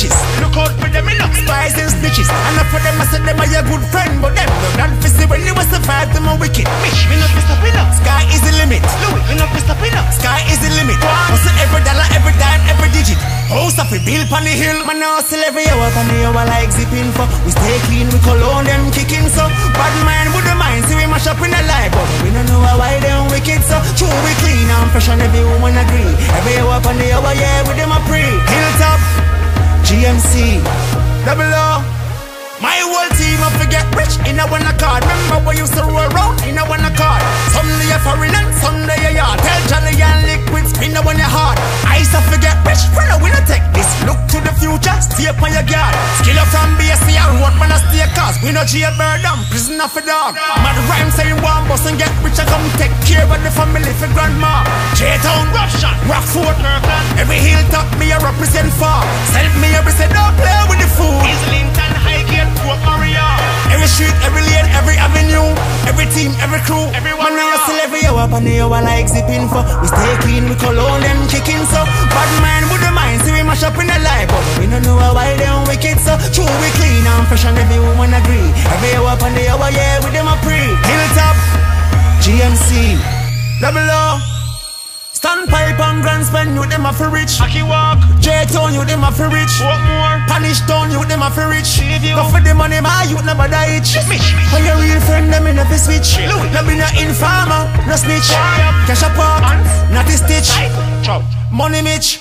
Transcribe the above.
for riches. Look out for them, enough spies and snitches. And not for them, I said them are your good friend, but them don't not see when you was survive them a wicked. Mish, me not stop enough. Sky is the limit. Louis, me not stop enough. Sky is the limit. Hustle every dollar, every dime, every digit. House up, we build on the hill. Man, hustle every hour, on the hour like Zip Info. We stay clean, we cologne them kicking so. Bad mind with the mind, see we mash up in the life, but we don't know why them wicked so. True, we clean and fresh and every woman agree. Every hour on the hour, yeah, with them a GMC, double O. My whole team up to get rich in a one card. Remember we used to roll around in a one card. Someday you're foreign and someday you're yard. Tell Johnny and liquid spin up on your heart. I used to forget rich, friend, we not take this. Look to the future, stay up on your guard. Skill up from BSC and road man a stay cause. We no jailbird and prisoner for dog. Mad rhyme saying one boss and get rich I come take care of the family for grandma. J-Town, Russian, Rockfort, Every hilltop me a represent for. Send me every street, every lane, every avenue, every team, every crew, everyone. Man, we hustle every hour on the hour like Zip Info. We stay clean, we cologne them kicking so. Bad man with the mind, see we mash up in the life, but we don't know why them wicked so. True, we clean and fresh and every woman agree. Every hour on the hour, yeah, with them a pre. Hilltop, GMC, double O. Standpipe and Grants Pen, you them a for rich. Aki walk, J-Town, you them a for rich. what more? You them rich. Go for the money, my youth never die itch. When your real friend, them in a switch. No be no informer, no snitch. Up? Cash a park, not a stitch. Money Mitch,